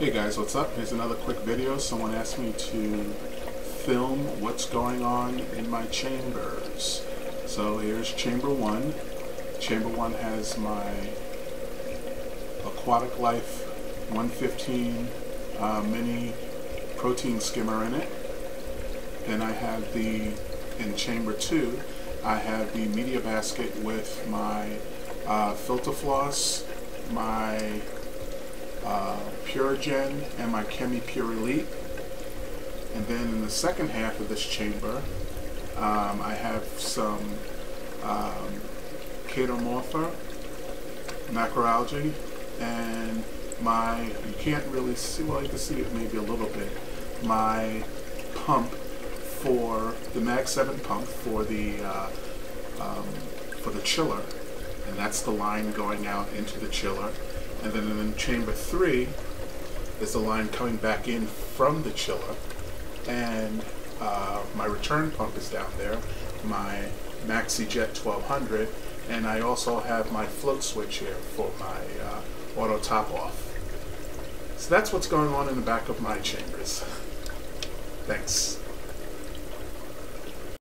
Hey guys, what's up? Here's another quick video. Someone asked me to film what's going on in my chambers. So here's chamber one. Chamber one has my Aquatic Life 115 uh, mini protein skimmer in it. Then I have the, in chamber two, I have the media basket with my uh, filter floss, my uh, Purigen and my Chemi Pure Elite. And then in the second half of this chamber, um, I have some um, Chaetomorpha, macroalgae, and my, you can't really see, well you can see it maybe a little bit, my pump for, the Mag 7 pump for the, uh, um, for the chiller, and that's the line going out into the chiller. And then in chamber three is the line coming back in from the chiller. And uh, my return pump is down there, my MaxiJet 1200, and I also have my float switch here for my uh, auto top off. So that's what's going on in the back of my chambers. Thanks.